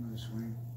Another swing.